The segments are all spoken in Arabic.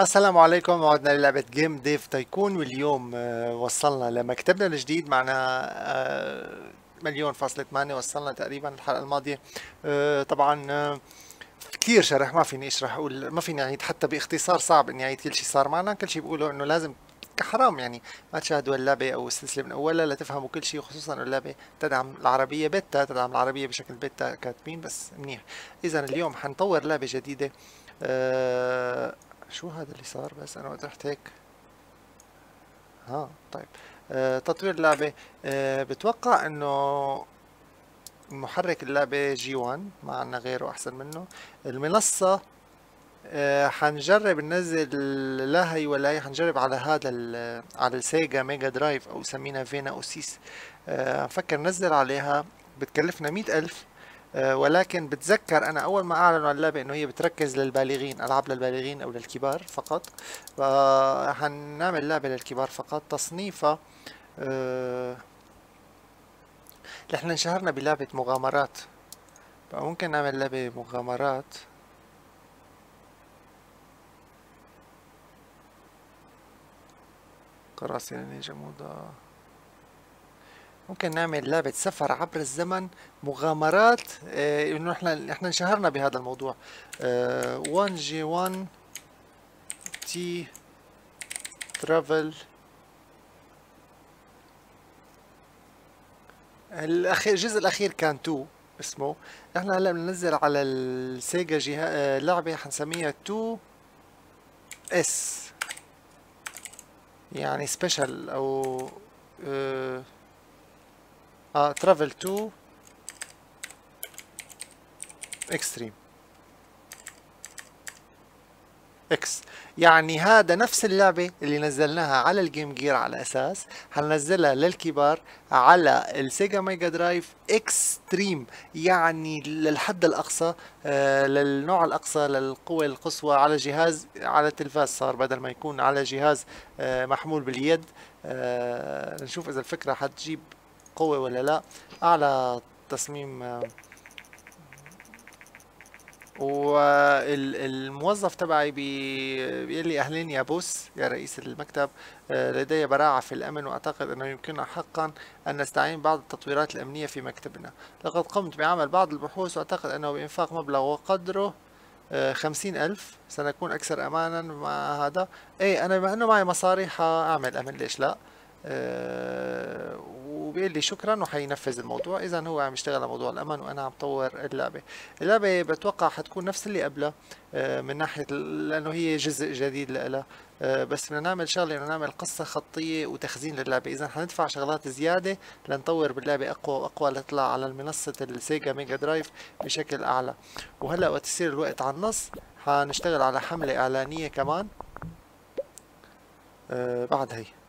السلام عليكم. وعدنا للعبة Game Dev Tycoon واليوم آه، وصلنا لمكتبنا الجديد معنا آه، مليون فاصلة ثمانية وصلنا تقريبا الحلقة الماضية. آه، طبعا كثير شرح ما فيني أشرح أقول ما فيني أعيد حتى باختصار صعب إني أعيد كل شيء صار معنا. كل شيء بقوله إنه لازم حرام يعني ما تشاهدوا اللعبة أو السلسلة من أولها لتفهموا كل شيء خصوصا اللعبة تدعم العربية بيتا تدعم العربية بشكل بيتا كاتبين بس منيح. إذا اليوم حنطور لعبة جديدة شو هذا اللي صار بس؟ أنا وقت رحت هيك. ها طيب. أه تطوير لعبة أه بتوقع أنه محرك اللعبة G1 ما عنا غيره أحسن منه. المنصة آه، حنجرب ننزل لا هي ولا هي حنجرب على هذا على ال Sega Mega Drive أو سمينا فينا Oasis آه، فكر ننزل عليها. بتكلفنا مئة ألف. آه، ولكن بتذكر أنا أول ما أعلنوا عن اللعبة إنه هي بتركز للبالغين ألعاب للبالغين أو للكبار فقط. فحنعمل لعبة للكبار فقط تصنيفها آه، نحن انشهرنا بلعبة مغامرات. فممكن نعمل لعبة مغامرات. قراصنة يعني جمودة ممكن نعمل لعبة سفر عبر الزمن مغامرات آه، إنه إحنا إحنا انشهرنا بهذا الموضوع. 1 جي 1 تي travel الاخير الجزء الأخير كان 2 اسمه. إحنا هلأ بننزل على ال Sega جهاز آه، لعبة حنسميها 2 S. يعني special أو آه travel two extreme X يعني هذا نفس اللعبة اللي نزلناها على ال Game Gear على أساس. حننزلها للكبار على ال Sega Mega Drive extreme يعني للحد الأقصى آه للنوع الأقصى للقوة القصوى على جهاز على التلفاز صار بدل ما يكون على جهاز آه محمول باليد. آه نشوف إذا الفكرة حتجيب قوة ولا لا؟ أعلى تصميم آه والموظف تبعي بي- بيقول لي أهلين يا بوس يا رئيس المكتب آه، لدي براعة في الأمن وأعتقد أنه يمكننا حقا أن نستعين بعض التطويرات الأمنية في مكتبنا. لقد قمت بعمل بعض البحوث وأعتقد أنه بإنفاق مبلغ وقدره آه، خمسين ألف سنكون أكثر أمانا مع هذا. إيه أنا بما أنه معي مصاري حأعمل أمن ليش لا؟ آه، وبيقول لي شكرا وحينفذ الموضوع. اذا هو عم يشتغل على موضوع الأمن وأنا عم طور اللعبة. اللعبة بتوقع حتكون نفس اللي قبلها آه، من ناحية لأنه هي جزء جديد لها بس بدنا نعمل شغلة انه نعمل قصة خطية وتخزين للعبة. اذا حندفع شغلات زيادة لنطور باللعبة أقوى وأقوى لتطلع على منصه ال Sega Mega Drive بشكل أعلى. وهلأ وقت يصير الوقت على النص حنشتغل على حملة إعلانية كمان. آه، بعد هي. آه،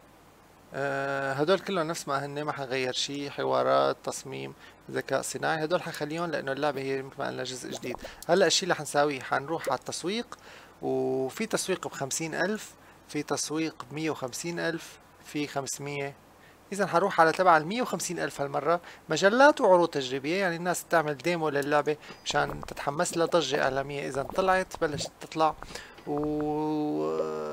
هدول كلهم نفس ما هن ما حغير شيء حوارات تصميم ذكاء صناعي هدول حخليهم لأنه اللعبة هي مثل ما قلنا جزء جديد. هلأ الشيء اللي حنساويه حنروح على التسويق وفي تسويق بخمسين ألف في تسويق بمية وخمسين ألف في خمسمية. إذا حروح على تبع المية وخمسين ألف هالمرة مجلات وعروض تجريبية. يعني الناس تعمل demo للعبة مشان تتحمس لها ضجة إعلامية إذا طلعت بلشت تطلع. والوقت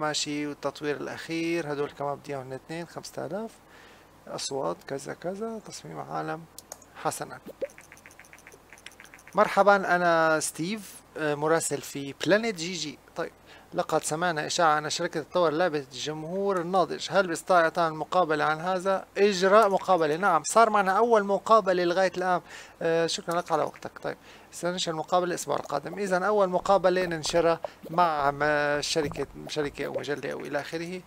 ماشي والتطوير الأخير هدول كمان بدي إياهم الاثنين خمسة آلاف. أصوات كذا كذا تصميم عالم حسنا. مرحبا أنا Steve آه، مراسل في Planet GG لقد سمعنا إشاعة أن شركة تطور لعبة الجمهور الناضج هل باستطاع إعطانا مقابلة عن هذا؟ إجراء مقابلة. نعم صار معنا أول مقابلة لغاية الآن. آه شكرا لك على وقتك. طيب سننشر المقابلة الأسبوع القادم. إذا أول مقابلة ننشرها مع م- شركة شركة أو مجلة أو إلى آخره.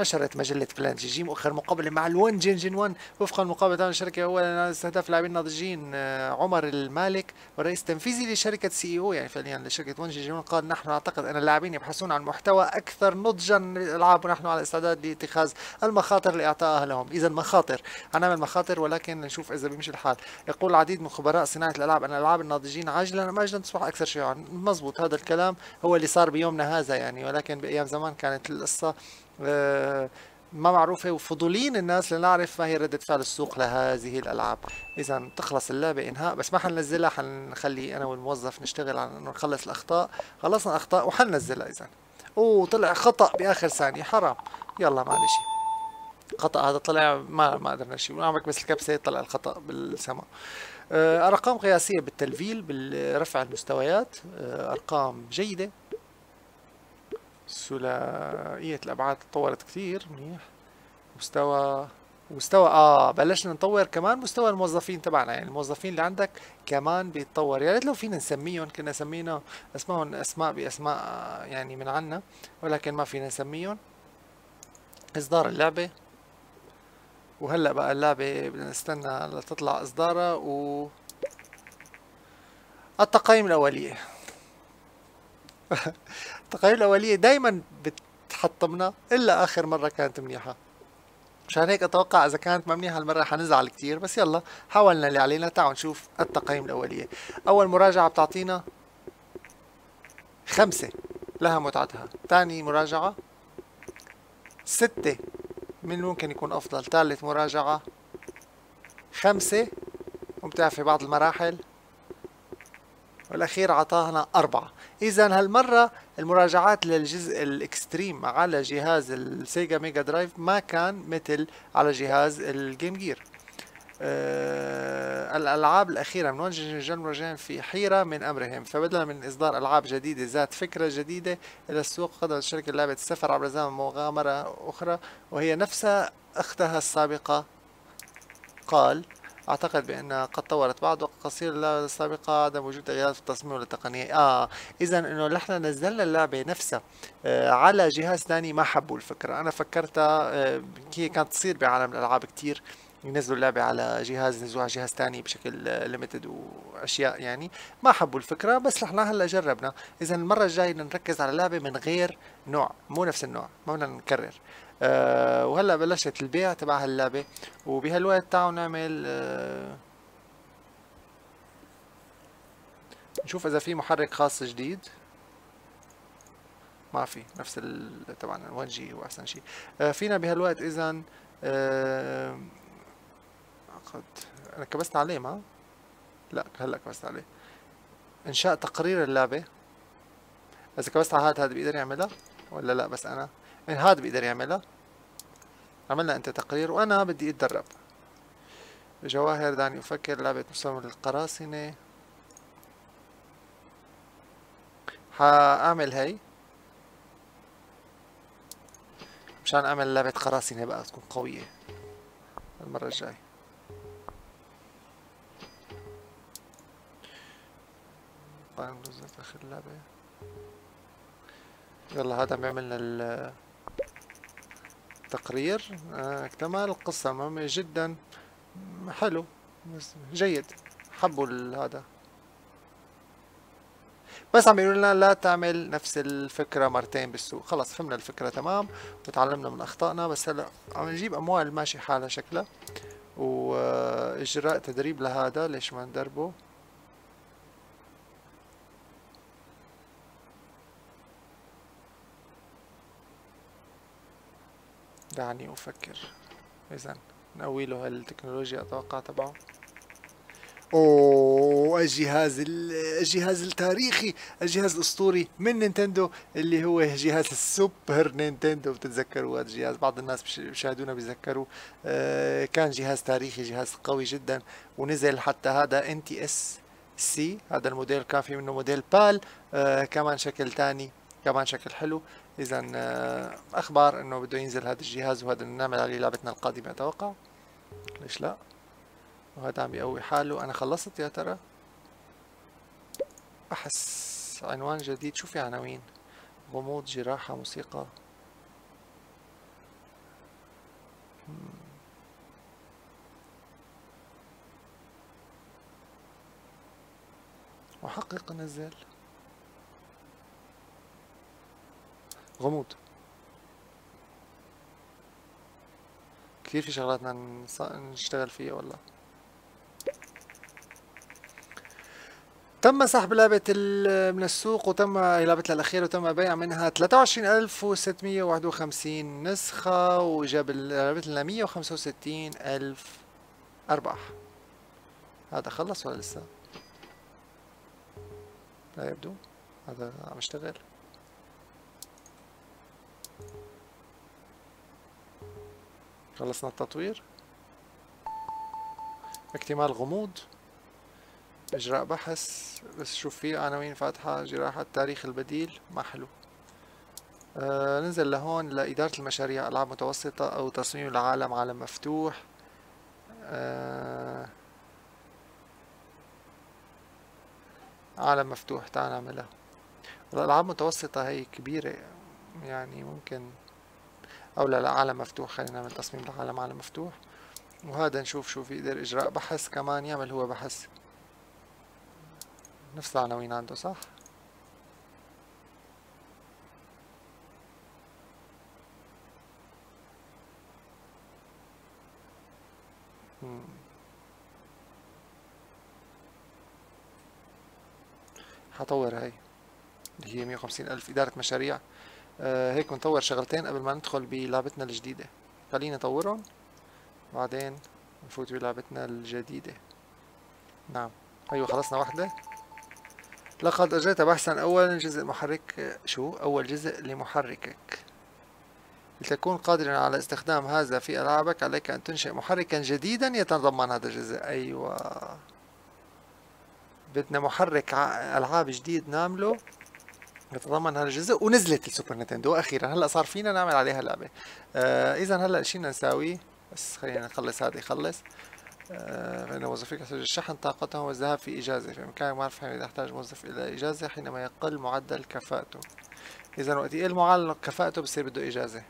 نشرت مجلة بلان جي جي مؤخر مقابلة مع الون جين جين 1 وفقا لمقابلة الشركة أولا استهداف لاعبين ناضجين آه، عمر المالك والرئيس التنفيذي لشركة سي أو. يعني فعليا لشركة ون جي جي 1 قال نحن نعتقد أن اللاعبين يبحثون عن محتوى أكثر نضجا للألعاب ونحن على استعداد لاتخاذ المخاطر لإعطائها لهم إذا مخاطر هنعمل مخاطر ولكن نشوف إذا بيمشي الحال. يقول العديد من خبراء صناعة الألعاب أن ألعاب الناضجين عاجلا أم آجلا تصبح أكثر شيوعا. مزبوط هذا الكلام هو اللي صار بيومنا هذا يعني. ولكن بأيام زمان كانت القصة ما معروفة وفضولين الناس لنعرف ما هي ردة فعل السوق لهذه الألعاب. إذا تخلص اللعبة إنهاء بس ما حننزلها حنخلي أنا والموظف نشتغل على إنه نخلص الأخطاء. خلصنا الأخطاء وحننزلها إذا. اوه طلع خطأ بآخر ثانية حرام. يلا معلش خطأ هذا طلع ما ما قدرنا شيء ونعمل بس الكبسة طلع الخطأ بالسماء. آه، أرقام قياسية بالتلفيل بالرفع المستويات. آه، أرقام جيدة. ثنائية الأبعاد تطورت كثير منيح. مستوى مستوى آه بلشنا نطور كمان مستوى الموظفين تبعنا. يعني الموظفين اللي عندك كمان بيتطور. يا ريت لو فينا نسميهم كنا سمينا اسمائهم أسماء بأسماء آه، يعني من عنا ولكن ما فينا نسميهم. إصدار اللعبة. وهلأ بقى اللعبة بدنا نستنى لتطلع إصدارها و التقييم الأولية. التقييم الأولية دايما بتحطمنا إلا آخر مرة كانت منيحة. مشان هيك أتوقع إذا كانت ما منيحة هالمرة حنزعل كثير بس يلا حاولنا اللي علينا تعالوا نشوف التقييم الأولية. أول مراجعة بتعطينا خمسة لها متعتها. ثاني مراجعة ستة من ممكن يكون أفضل. ثالث مراجعة خمسة ممتع في بعض المراحل. والأخير عطانا أربعة. إذا هالمرة المراجعات للجزء ال extreme على جهاز السيجا ميجا درايف ما كان مثل على جهاز الجيم جير. آه الألعاب الأخيرة من وجه المراجعين في حيرة من أمرهم. فبدلا من إصدار ألعاب جديدة ذات فكرة جديدة إلى السوق قدرت الشركة لعبة السفر عبر زمن مغامرة أخرى وهي نفسها أختها السابقة قال أعتقد بأنها قد طورت بعض قصير اللعبة السابقة عدم وجود تغييرات في التصميم والتقنية آه إذا إنه نحن نزلنا اللعبة نفسها آه على جهاز ثاني ما حبوا الفكرة. أنا فكرتها آه هي كانت تصير بعالم الألعاب كتير ينزلوا اللعبة على جهاز ينزلوها على جهاز تاني بشكل ليميتد وأشياء يعني. ما حبوا الفكرة بس نحن هلأ جربنا. اذا المرة الجاية نركز على لعبة من غير نوع مو نفس النوع ما بدنا نكرر. أه وهلا بلشت البيع تبع هاللعبة وبهالوقت تعالوا نعمل أه نشوف إذا في محرك خاص جديد. ما في نفس طبعا 1 جي هو أحسن شيء أه فينا بهالوقت اذا أه اعتقد أنا كبست عليه ما؟ لا هلأ كبست عليه. إنشاء تقرير اللعبة. إذا كبست على هذا هذا بيقدر يعملها؟ ولا لا؟ بس أنا. من هذا بيقدر يعملها. عملنا أنت تقرير وأنا بدي أتدرب. جواهر دعني أفكر لعبة مسلم للقراصنة حأعمل هي. مشان أعمل لعبة قراصنة بقى تكون قوية المرة الجاي طيب آخر لعبة. يلا هذا بيعملنا التقرير. آه اكتمال القصة مهمة جدا. حلو. جيد. حبوا هذا. بس عم يقولوا لنا لا تعمل نفس الفكرة مرتين بالسوق. خلص فهمنا الفكرة تمام وتعلمنا من أخطائنا. بس هلا عم نجيب أموال ماشي حالها شكلها. وإجراء تدريب لهذا. ليش ما ندربه؟ دعني أفكر. إذا نقوي له هالتكنولوجيا أتوقع تبعه. اوه الجهاز الجهاز التاريخي الجهاز الأسطوري من نينتندو اللي هو جهاز السوبر نينتندو. بتتذكروا هذا الجهاز؟ بعض الناس بيشاهدونا بيتذكروا. آه كان جهاز تاريخي جهاز قوي جدا ونزل حتى هذا NTSC هذا الموديل كان في منه موديل PAL. آه كمان شكل تاني كمان شكل حلو. اذا آه، أخبار إنه بده ينزل هذا الجهاز وهذا نعمل عليه لعبتنا القادمة أتوقع؟ ليش لا؟ وهذا عم يقوي حاله. أنا خلصت يا ترى؟ أحس عنوان جديد. شو في عناوين. غموض جراحة موسيقى. وحقق نزل. غموض كثير في شغلات نشتغل فيها والله تم سحب لعبة من السوق وتم لعبة الأخيرة وتم بيع منها 23651 نسخة وجاب لعبة لنا 165 ألف أرباح هذا خلص ولا لسه؟ لا يبدو. هذا عم يشتغل. خلصنا التطوير. اكتمال غموض. إجراء بحث. بس شوف في عناوين فاتحة جراحة تاريخ البديل. ما حلو. آه ننزل لهون لإدارة المشاريع. ألعاب متوسطة أو تصميم العالم عالم مفتوح. آه عالم مفتوح تعال نعملها. الألعاب متوسطة هي كبيرة. يعني ممكن أو لا لا عالم مفتوح خلينا نعمل تصميم العالم عالم مفتوح. وهذا نشوف شو في يقدر إجراء بحث كمان يعمل هو بحث. نفس العناوين عنده صح؟ حطور هاي اللي هي 150 ألف إدارة مشاريع. هيك نطور شغلتين قبل ما ندخل بلعبتنا الجديدة. خلينا نطورهم بعدين نفوت بلعبتنا الجديدة. نعم. أيوة خلصنا واحدة. لقد أجريت بحثا أول جزء محرك شو؟ أول جزء لمحركك. لتكون قادرا على استخدام هذا في ألعابك عليك أن تنشئ محركا جديدا يتضمن هذا الجزء. أيوة. بدنا محرك ألعاب جديد نعمله. يتضمن هذا الجزء ونزلت السوبر نينتندو أخيرا. هلأ صار فينا نعمل عليها لعبة. آه إذا هلأ شي بدنا نساوي بس خلينا نخلص هذا يخلص. آه، فإن وظيفتك تحتاج شحن طاقتهم والذهاب في إجازة. في إمكانك معرفة إذا أحتاج موظف إلى إجازة حينما يقل معدل كفاءته. إذا وقت يقل معدل كفاءته بصير بده إجازة.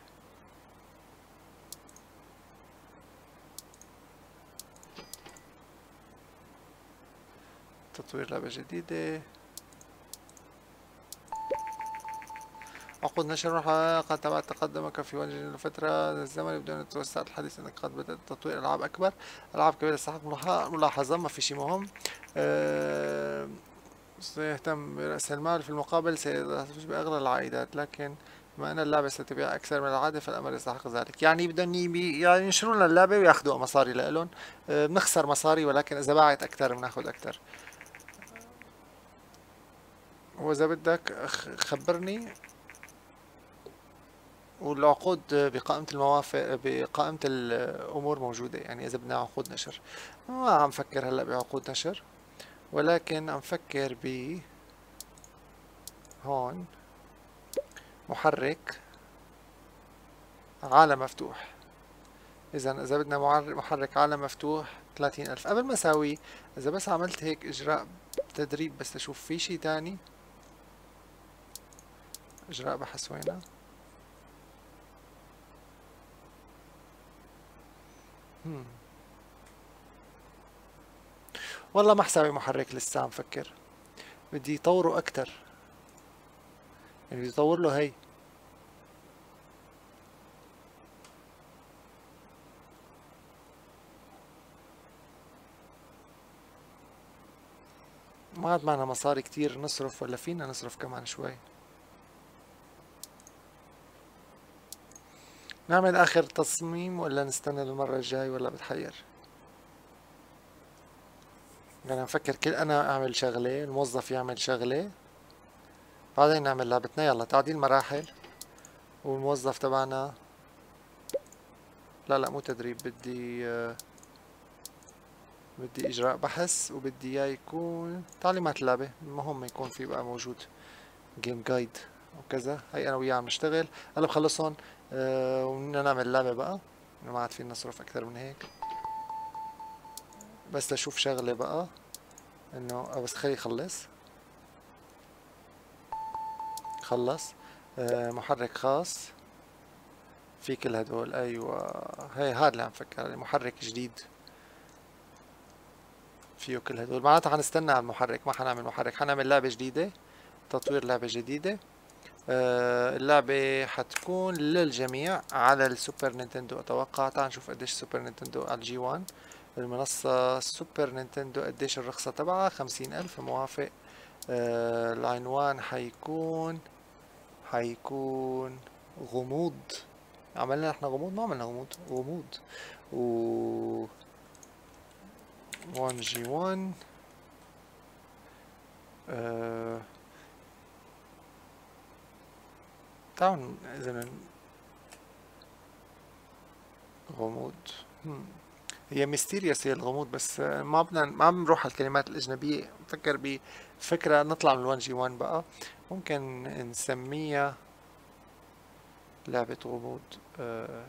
تطوير لعبة جديدة. عقود نشر قد تبعت تقدمك في وجه الفترة. الزمن بدون توسع الحديث أنك قد بدأت تطوير ألعاب أكبر. ألعاب كبيرة تستحق ملاحظة ما في شيء مهم. أه سيهتم برأس المال في المقابل. سيفوز بأغلى العائدات لكن بما أن اللعبة ستبيع أكثر من العادة فالأمر يستحق ذلك. يعني بدهم يعني ينشروا لنا اللعبة ويأخذوا مصاري لهم أه بنخسر مصاري ولكن إذا باعت أكثر بناخذ أكثر. وإذا بدك خبرني. والعقود بقائمة الموافق بقائمة الأمور موجودة يعني إذا بدنا عقود نشر. ما عم فكر هلأ بعقود نشر ولكن عم فكر ب هون محرك عالم مفتوح. إذا إذا بدنا محرك عالم مفتوح ثلاثين ألف. قبل ما أساوي إذا بس عملت هيك إجراء تدريب بس أشوف في شي تاني. إجراء بحث وينه والله ما حساوي محرك لسه عم فكر. بدي يطوره أكتر. يعني بدي يطور له هي. ما عاد معنا مصاري كتير نصرف ولا فينا نصرف كمان شوي. نعمل آخر تصميم ولا نستنى للمرة الجاي ولا بتحير؟ يعني نفكر كل أنا أعمل شغلة الموظف يعمل شغلة بعدين نعمل لعبتنا. يلا تعديل مراحل والموظف تبعنا لا لا مو تدريب بدي بدي إجراء بحث وبدي إياه يكون تعليمات اللعبة. المهم يكون في بقى موجود جيم جايد وكذا. هي أنا وياه عم نشتغل. هلا بخلصهم. أه وبدنا نعمل لعبة بقى ما عاد فينا نصرف أكثر من هيك. بس لشوف شغلة بقى إنه آه، بس خليه يخلص. خلص. أه محرك خاص. في كل هدول أيوة. هي هذا اللي عم فكر محرك جديد. فيه كل هدول. معناتها حنستنى على المحرك ما حنعمل محرك. حنعمل لعبة جديدة تطوير لعبة جديدة. آه، اللعبة حتكون للجميع على السوبر نينتندو. أتوقع تعال نشوف قديش سوبر نينتندو على الجي 1 المنصة سوبر نينتندو قديش الرخصة تبعها؟ خمسين ألف. موافق. آه العنوان حيكون حيكون غموض. عملنا إحنا غموض؟ ما عملنا غموض. غموض. و 1 جي 1 آه تعالوا إذا غموض. هي mysterious هي الغموض بس ما بدنا ما بنروح على الكلمات الأجنبية. بفكر بفكرة نطلع من الون جي 1 بقى. ممكن نسميها لعبة غموض أه.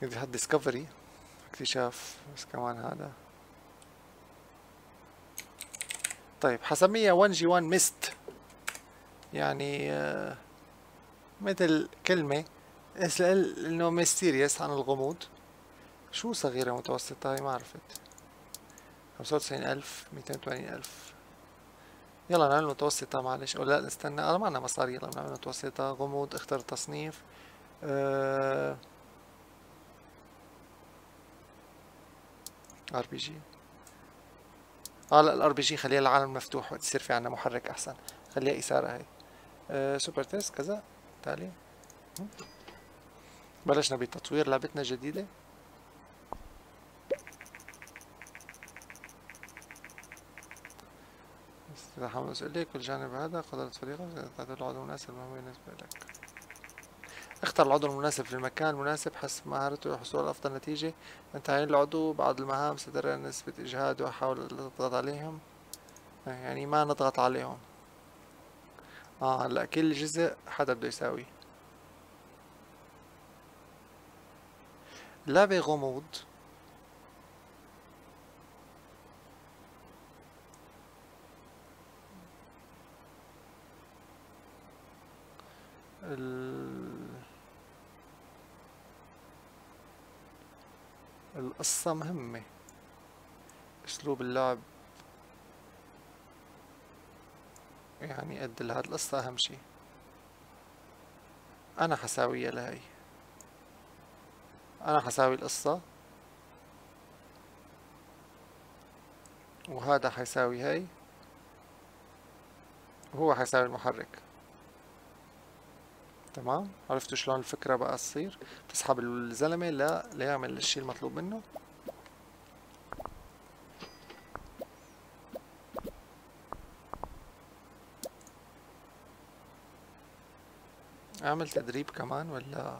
في حد discovery اكتشاف بس كمان هذا طيب حسميها 1 جي 1 myst يعني مثل كلمة اسأل إنه mysterious عن الغموض. شو صغيرة متوسطة هاي؟ ما عرفت. خمسة وتسعين ألف ميتين وثمانين ألف. يلا نعمل متوسطة معلش. أو لا نستنى. أنا معنا مصاري. يلا نعمل متوسطة. غموض اختر تصنيف. أه RPG. آه لا ال RPG خليها العالم مفتوح وتصير في عنا محرك أحسن. خليها إثارة هاي. آه سوبر تيست كذا تالي بلشنا بتطوير لعبتنا الجديده استزاحة مسؤولية كل جانب هذا قدرة فريقك تعتبر العضو المناسب بالنسبة لك. اختر العضو المناسب في المكان المناسب حسب مهارته لحصول أفضل نتيجة. من تعيين العضو بعض المهام سترى نسبة إجهاد وحاول تضغط عليهم. يعني ما نضغط عليهم. آه هلا كل جزء حدا بده يساوي. لعبة غموض القصة مهمة. أسلوب اللعب. يعني قد هاد القصة أهم شي. أنا حساويها لهي أنا حساوي القصة. وهذا حيساوي هاي. وهو حيساوي المحرك. تمام؟ عرفتوا شلون الفكرة بقى تصير؟ تسحب الزلمة لا ليعمل الشي المطلوب منه. أعمل تدريب كمان ولا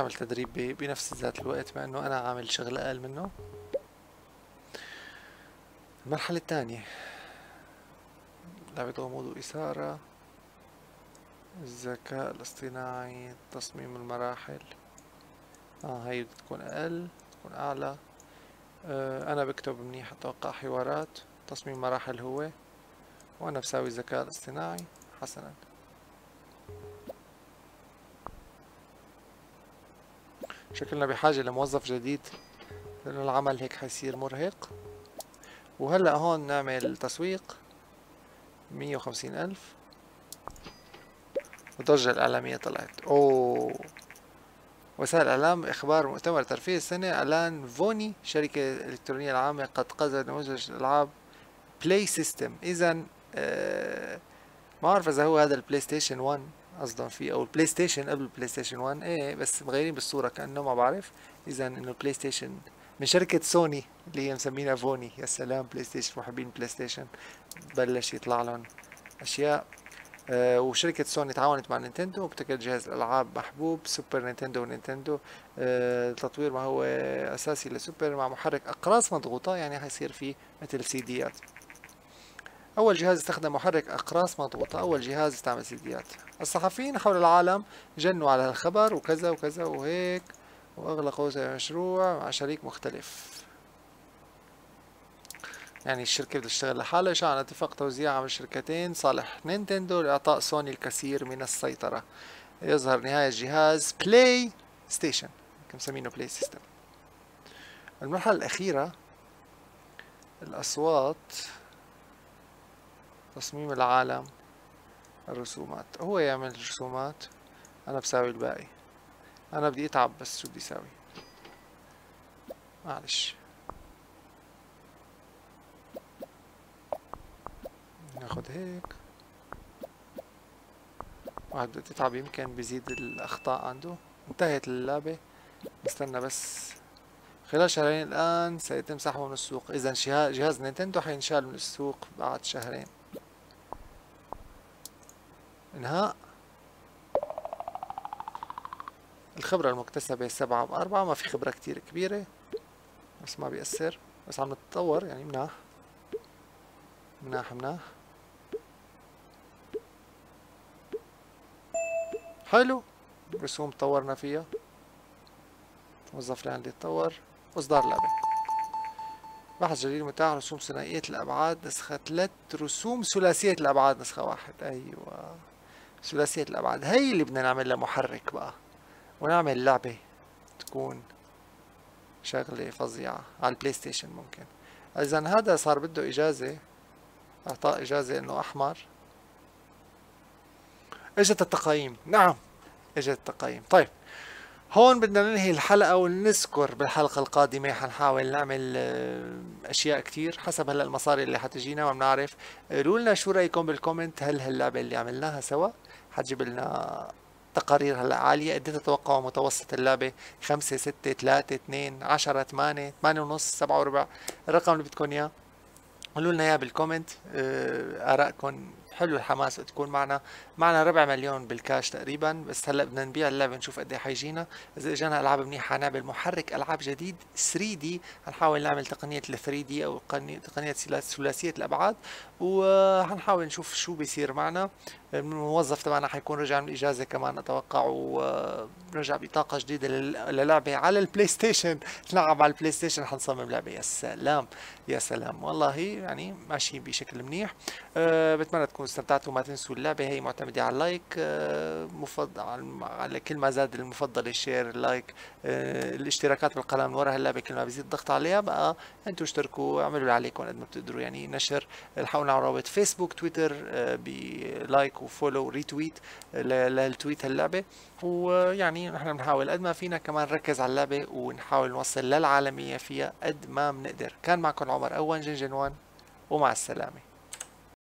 أعمل تدريب بنفس ذات الوقت مع إنه أنا عامل شغل أقل منه. المرحلة الثانية لعبة غموض وإثارة. الذكاء الاصطناعي تصميم المراحل. آه هاي تكون أقل تكون أعلى. آه أنا بكتب منيح أتوقع حوارات. تصميم مراحل هو. وأنا بساوي الذكاء الاصطناعي. حسنا. شكلنا بحاجة لموظف جديد لأنه العمل هيك حيصير مرهق. وهلأ هون نعمل تسويق مية وخمسين ألف. الضجة الإعلامية طلعت. أوه! وسائل الإعلام إخبار مؤتمر ترفيه السنة إعلان فوني شركة الإلكترونية العامة قد قذر نموذج الألعاب Play System إذا آه ما أعرف إذا هو هذا البلاي ستيشن 1 قصدا فيه أو البلاي ستيشن قبل البلاي ستيشن 1 إيه بس مغيرين بالصورة كأنه ما بعرف. إذا إنه بلاي ستيشن من شركة سوني اللي هي مسمينها فوني يا سلام بلاي ستيشن محبين بلاي ستيشن بلش يطلع لهم أشياء. آه، وشركة سوني تعاونت مع نينتندو وابتكرت جهاز الألعاب محبوب سوبر نينتندو ونينتندو. آه، تطوير ما هو أساسي لسوبر مع محرك أقراص مضغوطة يعني حيصير في مثل سيديات أول جهاز استخدم محرك أقراص مضغوطة أول جهاز استعمل سيديات. الصحفيين حول العالم جنوا على الخبر وكذا وكذا وهيك وأغلقوا مشروع مع شريك مختلف. يعني الشركة بدها تشتغل لحالها عن اتفاق توزيع عمل الشركتين صالح نينتندو لإعطاء سوني الكثير من السيطرة. يظهر نهاية جهاز بلاي ستيشن مسمينه Play System المرحلة الأخيرة الأصوات تصميم العالم الرسومات. هو يعمل الرسومات أنا بساوي الباقي. أنا بدي أتعب بس شو بدي أساوي؟ معلش. ناخد هيك. واحد بده تتعب يمكن بيزيد الأخطاء عنده. انتهت اللعبة. نستنى بس. خلال شهرين الآن سيتم سحبه من السوق. إذا جهاز نينتندو حينشال من السوق بعد شهرين. انهاء. الخبرة المكتسبة سبعة بأربعة ما في خبرة كتير كبيرة بس ما بيأثر بس عم نتطور يعني مناح. مناح مناح. حلو. رسوم طورنا فيها. موظف اللي عندي يتطور إصدار لعبة بحث جديد متاح رسوم ثنائية الأبعاد نسخة ثلاث رسوم ثلاثية الأبعاد نسخة واحد. أيوة. ثلاثية الأبعاد هي اللي بدنا نعمل لها محرك بقى؟ ونعمل لعبة تكون شغلة فظيعة على البلاي ستيشن ممكن. إذا هذا صار بده إجازة إعطاء إجازة إنه أحمر. إجت التقايم نعم إجت التقايم طيب هون بدنا ننهي الحلقة ونذكر بالحلقة القادمة حنحاول نعمل آه، أشياء كتير حسب هلأ المصاري اللي حتجينا ما بنعرف. قولوا لنا شو رأيكم بال comment؟ هل هاللعبة اللي عملناها سوا؟ حتجيب لنا تقارير هلا عالية قد تتوقعوا متوسط اللعبة خمسة ستة ثلاثة اثنين عشرة ثمانية ثمانية ونص سبعة وربع. الرقم اللي بدكم إياه قولوا لنا إياه بال comment آه، آرائكم حلو الحماس تكون معنا. معنا ربع مليون بالكاش تقريبا بس هلأ بدنا نبيع اللعبة نشوف قد إيه حيجينا. إذا إجانا ألعاب منيحة حنعمل محرك ألعاب جديد 3D. حنحاول نعمل تقنية ال 3D أو تقنية ثلاثية الأبعاد. وحنحاول نشوف شو بيصير معنا. الموظف تبعنا حيكون رجع من الإجازة كمان أتوقع ورجع بطاقة جديدة للعبة على البلاي ستيشن نلعب على البلاي ستيشن حنصمم لعبة. يا سلام يا سلام. والله يعني ماشي بشكل منيح. أه بتمنى تكونوا استمتعتوا. ما تنسوا اللعبة هي معتمدة على ال like أه مفضل على كل ما زاد المفضل ال share ال like أه الاشتراكات بالقناة من وراء هاللعبه كل ما بيزيد الضغط عليها بقى أنتوا اشتركوا اعملوا اللي عليكم قد ما بتقدروا. يعني نشر الحقونا على روابط فيسبوك تويتر ب like و follow retweet لل tweet هاللعبة. ويعني نحن بنحاول قد ما فينا كمان نركز على اللعبة ونحاول نوصل للعالمية فيها قد ما بنقدر. كان معكم عمر أول جنجن 1 ومع السلامة.